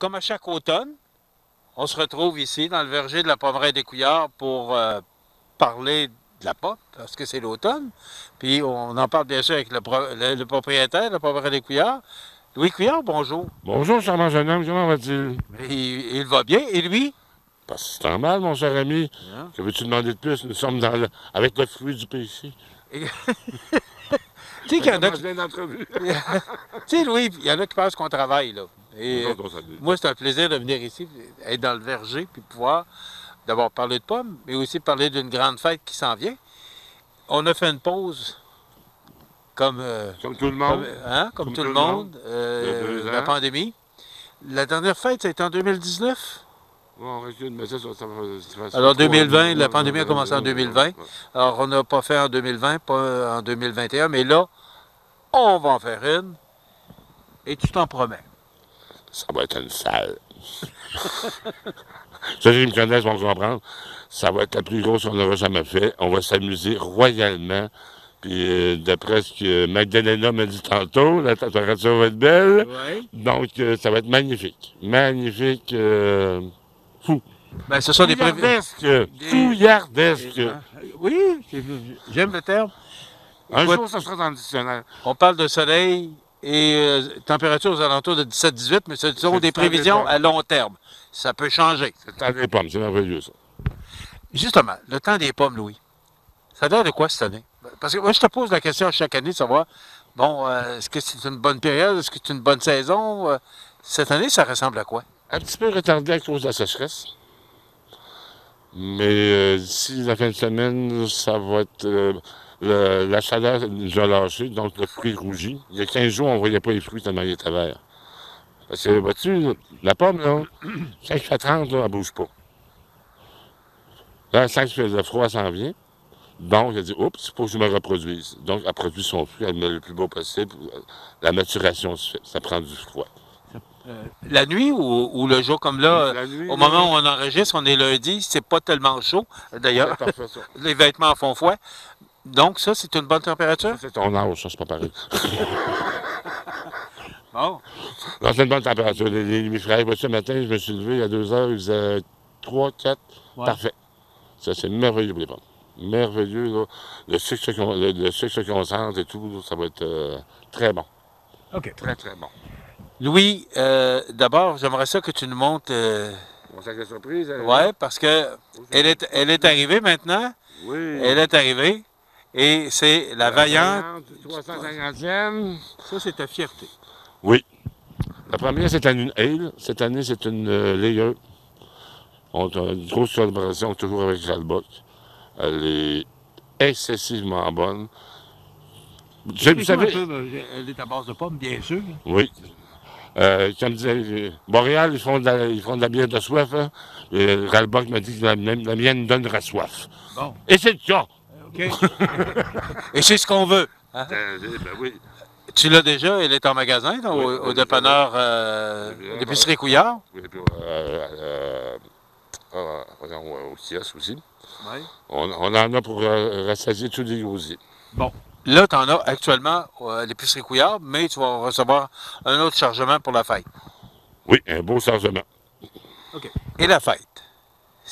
comme à chaque automne, on se retrouve ici dans le verger de la pommeraie des Couillards pour euh, parler de la pomme, parce que c'est l'automne. Puis on en parle bien sûr avec le, pro- le- le propriétaire de la pommeraie des Couillards. Louis Couillard, bonjour. Bonjour, charmant jeune homme, comment vas-tu? Il, il va bien. Et lui? C'est normal, mon cher ami. Que veux-tu demander de plus? Nous sommes dans le- avec le fruit du. Et- tu sais qu'il y en a. Tu sais, Louis, il y en a qui pensent qu'on travaille, là. Et, salue. moi, c'est un plaisir de venir ici, être dans le verger, puis pouvoir d'abord parler de pommes, mais aussi parler d'une grande fête qui s'en vient. On a fait une pause, comme, euh, Comme tout le comme, monde. hein, comme tout le monde, euh, a deux la pandémie. La dernière fête, en 2019. Ça, va- ça va- ça Alors, va trop 2020, en- la pandémie a commencé en 2020. Ouais. Alors, on n'a pas fait en 2020, pas en 2021, mais là, on va en faire une. Et tu t'en promets. Ça va être une salle. Ceux qui me connaissent vont comprendre. Ça va être la plus grosse qu'on aura jamais fait. On va s'amuser royalement. Puis, euh, d'après ce que Magdalena m'a dit tantôt, la température va être belle. Donc, euh, ça va être magnifique. Magnifique. Euh, fou. Ben, ce sont des prévisions. Fouillardesque. Des- Fouillardesque. Oui, j'aime le terme. Un Écoute, jour, ça sera dans le dictionnaire. On parle de soleil et euh, température aux alentours de 17-18, mais ce sont des prévisions à long terme. Ça peut changer. C'est le temps des pommes. C'est merveilleux, ça. Justement, le temps des pommes, Louis. Ça a l'air de quoi cette année? Parce que moi, je te pose la question chaque année de savoir, bon, euh, est-ce que c'est une bonne période? Est-ce que c'est une bonne saison? Euh, cette année, ça ressemble à quoi? Un petit peu retardé à cause de la sécheresse. Mais d'ici la fin de semaine, ça va être. Euh, le- la chaleur nous a lâché, donc le fruit rougit. Il y a 15 jours, on ne voyait pas les fruits tellement il était vert. Parce que, vois-tu, la pomme, là, 5 à 30, là, elle ne bouge pas. Là, 5 le froid s'en vient. Donc, elle dit, oups, il faut que je me reproduise. Donc, elle produit son fruit, elle le met le plus beau possible. La maturation se fait. Ça prend du froid. La nuit ou, ou le jour comme là? Nuit, Au moment où on enregistre, on est lundi, c'est pas tellement chaud. D'ailleurs, les vêtements font froid. Donc, ça, c'est une bonne température? C'est ton âge, ça, c'est pas pareil. Bon. Non, c'est une bonne température. Les, les nuits fraîches. Moi, ce matin, je me suis levé à 2 heures, il faisait 3, 4. Ouais. Parfait. Ça, c'est merveilleux pour les pommes. Merveilleux, là. Le sucre, se con- le, le sucre se concentre et tout, là, ça va être euh, très bon. OK. Très, très bon. Louis, euh, d'abord, j'aimerais ça que tu nous montres. euh, Mon sac de surprise, hein? ouais, parce que elle est, elle est arrivée maintenant. Oui. Elle est arrivée. Et c'est la, vaillante. 350e. Ça, c'est ta fierté. Oui. La première, c'est une ale. Cette année, c'est une euh, layer. On a une grosse collaboration toujours avec Jalboc. Elle est excessivement bonne. Je- vous savez, elle est à base de pommes, bien sûr. oui. Euh, comme disait, Boréal, ils font, de la, ils font de la bière de soif. Hein. Et m'a dit que la, la mienne donnera soif. Bon. Et c'est le cas. OK. Et c'est ce qu'on veut. hein? Euh, ben oui. Tu l'as déjà, elle est en magasin, au, Oui, au oui, dépanneur euh, oui, oui. d'épicerie Couillard. Oui, puis, euh, euh, euh, euh, au kiosque aussi. On, on en a pour euh, rassasier tous les gosiers. Là, tu en as actuellement euh, à l'épicerie Couillard, mais tu vas recevoir un autre chargement pour la fête. Oui, un beau chargement. Et la fête,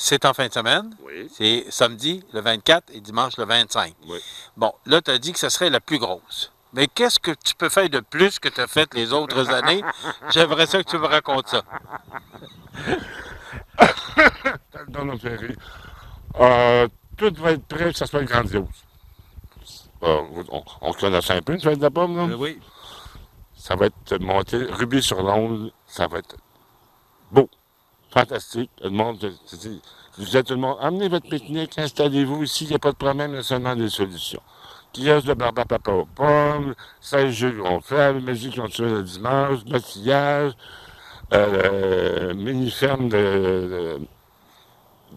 c'est en fin de semaine. Oui. C'est samedi le 24 et dimanche le 25. Oui. Bon, là, tu as dit que ce serait la plus grosse. Mais qu'est-ce que tu peux faire de plus que tu as fait les autres années? J'aimerais ça que tu me racontes ça. Faire rire. Euh, tout va être prêt, que ça soit grandiose. Euh, on, on connaît un peu une fête de la pomme, là? oui. Ça va être monté, rubis sur l'ongle, ça va être beau, fantastique. Le monde, dis à tout le monde, amenez votre pique-nique, installez-vous ici, il n'y a pas de problème, il y a seulement des solutions. Pièce de barbe à papa aux pommes, 16 jeux gonflables, musique continuelle le dimanche, maquillage, euh, mini-ferme de,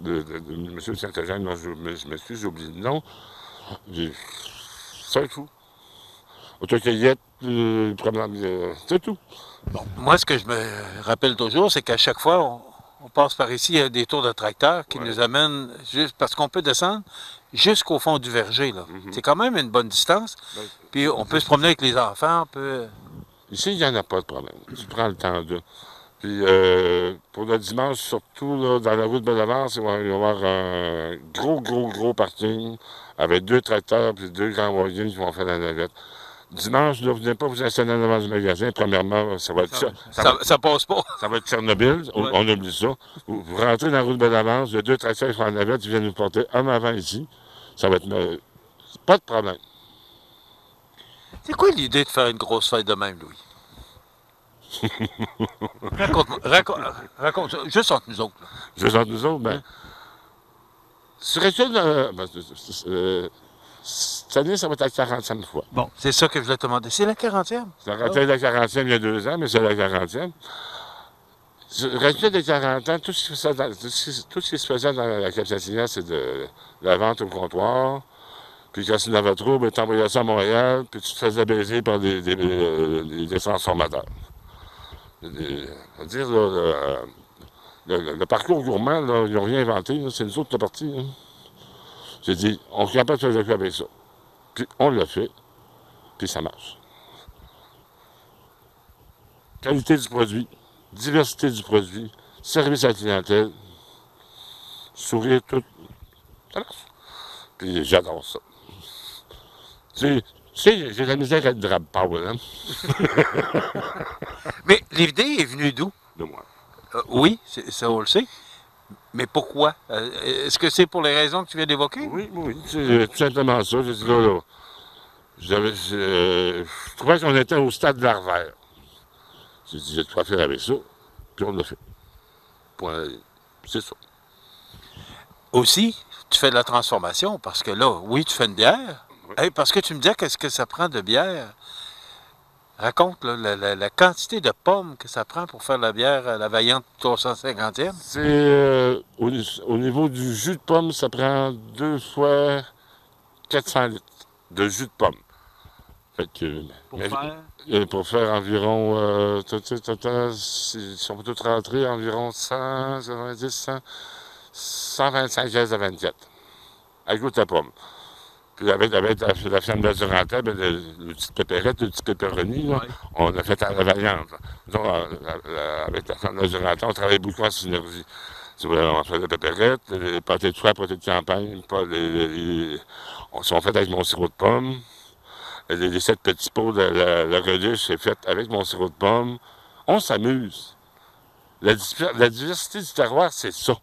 de, de, de, M. Saint-Eugène, je, je m'excuse, j'ai oublié le nom. Être fou. Autocueillette, euh, c'est tout. Moi, ce que je me rappelle toujours, c'est qu'à chaque fois, on, on passe par ici, il y a des tours de tracteur qui Ouais. nous amènent, juste parce qu'on peut descendre jusqu'au fond du verger. là. Mhm. C'est quand même une bonne distance. Ben, Puis on peut se promener avec les enfants, on peut... Ici, il n'y en a pas de problème. Tu prends le temps de. Puis euh, pour le dimanche, surtout là, dans la route de Bellavance, il va y avoir un gros, gros, gros parking avec deux tracteurs puis deux grands wagons qui vont faire la navette. Dimanche, ne venez pas vous installer devant du magasin. Premièrement, ça va être Ça, ça, ça, ça passe pas. ça va être Tchernobyl, on, Ouais. on oublie ça. Vous, vous rentrez dans la route de Bellavance, il y a deux tracteurs qui font la navette, ils viennent nous porter en avant ici. Ça va être... euh, pas de problème. C'est quoi l'idée de faire une grosse fête de même, Louis? Raconte-moi, raconte, raconte juste entre nous autres. là. Juste entre nous autres, ben. Euh, ben, euh, cette année, ça va être la 40e fois. Bon, c'est ça que je voulais te demander. C'est la 40e? Ça aurait été la 40e il y a deux ans, mais c'est la 40e. Serait-il des 40 ans, tout ce, qui se faisait dans, tout ce qui- tout ce qui se faisait dans la Capsatina, c'est de la vente au comptoir. Puis quand tu n'avais trop, ben, tu envoyais ça à Montréal, puis tu te faisais baiser par des, des, euh, des- des transformateurs. Des- là, le, le- le- le parcours gourmand, là, ils n'ont rien inventé, c'est nous autres qui sommes partis. J'ai dit, on est capable de faire coup avec ça. Puis on l'a fait, puis ça marche. Qualité du produit, diversité du produit, service à la clientèle, sourire, tout. Ça marche. Puis j'adore ça. Tu sais, j'ai la misère à être drab power, hein, Mais l'idée est venue d'où? de moi. Euh, oui, ça on le sait. Mais pourquoi? Euh, Est-ce que c'est pour les raisons que tu viens d'évoquer? Oui, oui, c'est tout simplement ça. Dit là, là, j'avais, je, je trouvais qu'on était au stade de l'arvère. J'ai dit, j'ai de quoi faire avec ça, puis on l'a fait. C'est ça. Aussi, tu fais de la transformation parce que là, oui, tu fais une bière. Oui. Hey, parce que tu me disais qu'est-ce que ça prend de bière? Raconte là, la, la- la quantité de pommes que ça prend pour faire la bière à la vaillante 350e. C'est euh, au, au niveau du jus de pomme, ça prend deux fois 400 litres de jus de pomme. Fait que, Pour mais- faire? euh, pour faire environ, euh, ta, ta, ta, ta, si, si on peut tout rentrer, environ 100, 190, 100, 125 caisses de 24. À goût de pomme. Avec, avec la, la ferme d'Azurantais, ben, le, le petit pépérette, le petit pépéroni, Ouais. on a fait à la variante. Donc, euh, la- la- avec la ferme d'Azurantais, on travaille beaucoup en synergie. On fait la pépérette, les pâtés de soie, pâtés de campagne, pas les, les- les- on sont faits avec mon sirop de pomme. Les, les sept petits pots de la, la relish, c'est fait avec mon sirop de pomme. On s'amuse. La, la diversité du terroir, c'est ça.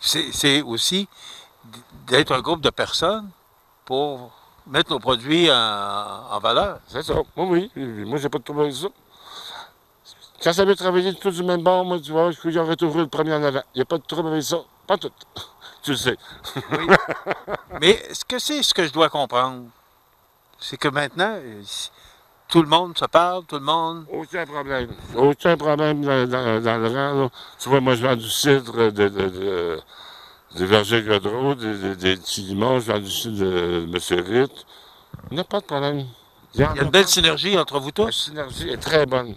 C'est c'est aussi d'être un groupe de personnes pour mettre nos produits en, en valeur. C'est ça. Moi, oui. Moi, j'ai pas de trouble avec ça. Quand ça veut travailler tout du même bord, moi, tu vois, il aurait toujours le premier en avant. Il n'y a pas de trouble avec ça. Pas tout. tu le sais. Mais ce que c'est ce que je dois comprendre, c'est que maintenant, tout le monde se parle, tout le monde. Aucun problème. Aucun problème dans, dans- dans le rang. là. Tu vois, moi, je vends du cidre de, de, de- des vergers Godreau, des, des, des petits je vends du cidre de M. Ritt. Il n'y a pas de problème. Il y a une belle synergie entre vous La tous. synergie est très bonne.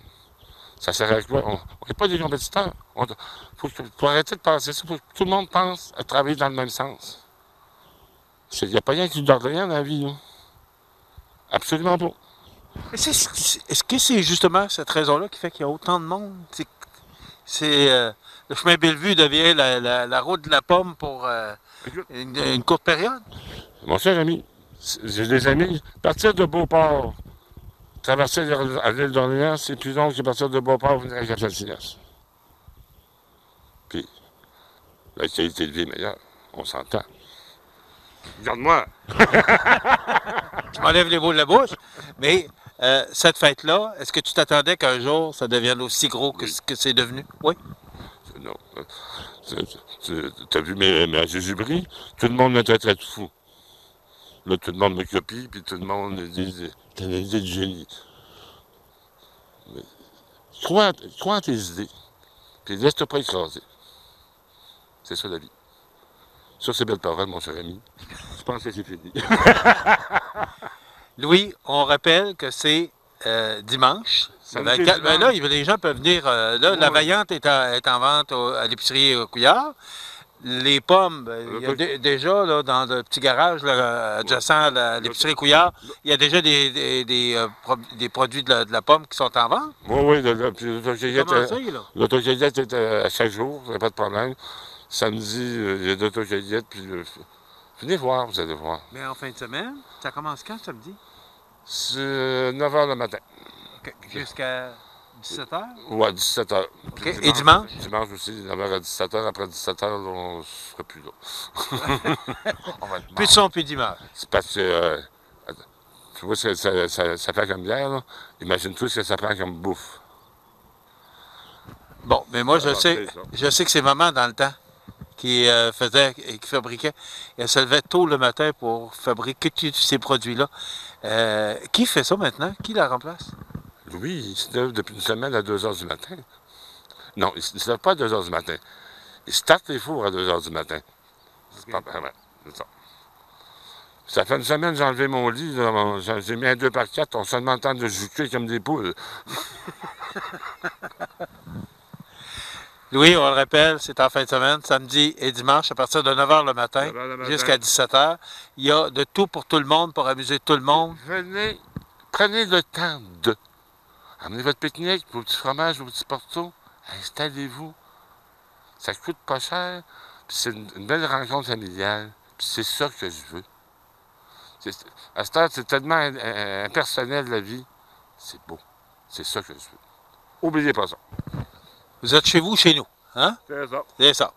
Ça sert à quoi? On n'est pas des compétiteurs. Il faut, faut arrêter de penser ça. faut que tout le monde pense à travailler dans le même sens. Il n'y a pas rien qui donne rien dans la vie. là. Absolument pas. Est-ce que c'est justement cette raison-là qui fait qu'il y a autant de monde? C'est- euh, le chemin Bellevue devient la, la- la route de la pomme pour euh, une, une courte période. Mon cher ami, j'ai des amis. Partir de Beauport, traverser l'île- à l'île d'Orléans, c'est plus long que partir de Beauport venir à Capsacinas. Puis, la qualité de vie est meilleure. On s'entend. Regarde-moi. Je m'enlève les mots de la bouche. Mais euh, cette fête-là, est-ce que tu t'attendais qu'un jour ça devienne aussi gros que Oui. ce que c'est devenu? Oui. Non. Tu as vu mes, mes jujubris? Tout le monde me traiterait de fou. Là, tout le monde me copie, puis tout le monde dit T'as une idée de génie. Crois, crois en tes idées, puis laisse-toi pas écraser. C'est ça la vie. Sur ces belles paroles, mon cher ami, je pense que c'est fini. Louis, on rappelle que c'est euh, dimanche. Le Samedi, 24. Ben là, les gens peuvent venir. euh, là, la Oui. Vaillante est en, est en vente au- à l'épicerie Couillard. les pommes, ben, il y a dé- déjà là, dans le petit garage là, adjacent à l'épicerie Couillard, il y a déjà des, des, des, euh, des produits de la, de la pomme qui sont en vente. Oui, oui, l'autocueillette, ça, est à chaque jour, il n'y a pas de problème. Samedi, il y a l'autocueillette, puis venez voir, vous allez voir. Mais en fin de semaine, ça commence quand samedi? C'est 9 h le matin. Jusqu'à 17h? Ou à 17 h. Et dimanche? Dimanche aussi, 9 h à 17 h. Après 17 h, on ne sera plus là. on va Plus son, plus d'image. C'est parce que. euh, tu vois ce que ça, ça, ça fait comme bière, là? Imagine-toi ce que ça prend comme bouffe. Bon, mais moi, je Ah, je sais que c'est maman dans le temps qui euh, faisait et qui fabriquait. Elle se levait tôt le matin pour fabriquer tous ces produits-là. Euh, qui fait ça maintenant? Qui la remplace? Louis, il se lève depuis une semaine à 2 h du matin. Non, il ne se lève pas à 2 h du matin. Il starte les fours à 2 h du matin. C'est pas ouais, ça. Ça fait une semaine que j'ai enlevé mon lit. J'ai mis un 2 par 4 On se demande de juquer comme des poules. Louis, on le rappelle, c'est en fin de semaine, samedi et dimanche, à partir de 9h le matin 9 heures le matin. jusqu'à 17h. Il y a de tout pour tout le monde, pour amuser tout le monde. Venez, prenez le temps de. Amenez votre pique-nique, vos petits fromages, vos petits portos. Installez-vous. Ça coûte pas cher. Puis c'est une, une belle rencontre familiale. C'est ça que je veux. C'est- À cette heure, c'est tellement impersonnel la vie. C'est beau. C'est ça que je veux. Oubliez pas ça. Vous êtes chez vous, chez nous. Hein? C'est ça. C'est ça.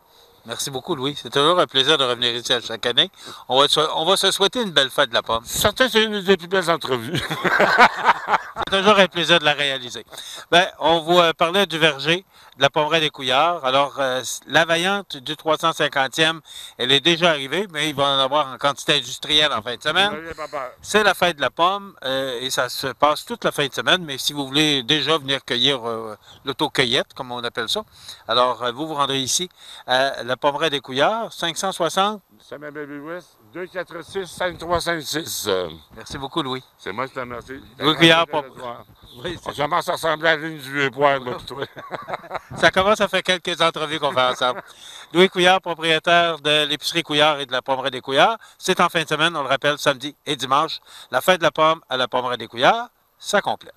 Merci beaucoup, Louis. C'est toujours un plaisir de revenir ici à chaque année. On va, se- on va se souhaiter une belle fête de la pomme. Certain, c'est une des plus belles entrevues. Toujours un plaisir de la réaliser. Ben, on vous euh, parlait du verger, de la pommeraie des Couillards. Alors, euh, la vaillante du 350e, elle est déjà arrivée, mais il va en avoir en quantité industrielle en fin de semaine. C'est la fête de la pomme euh, et ça se passe toute la fin de semaine, mais si vous voulez déjà venir cueillir euh, l'auto-cueillette, comme on appelle ça, alors vous vous rendrez ici à la pommeraie des Couillards, 560. Samuel Baby West, 246 5356. Euh, Merci beaucoup, Louis. c'est moi qui te remercie. Louis Couillard, Pour... pour- On commence à ressembler à ligne du vieux poil. Ça commence à faire quelques entrevues qu'on fait ensemble. Louis Couillard, propriétaire de l'épicerie Couillard et de la Pommeraie des Couillards. C'est en fin de semaine, on le rappelle, samedi et dimanche. La fête de la pomme à la Pommeraie des Couillards, ça complète.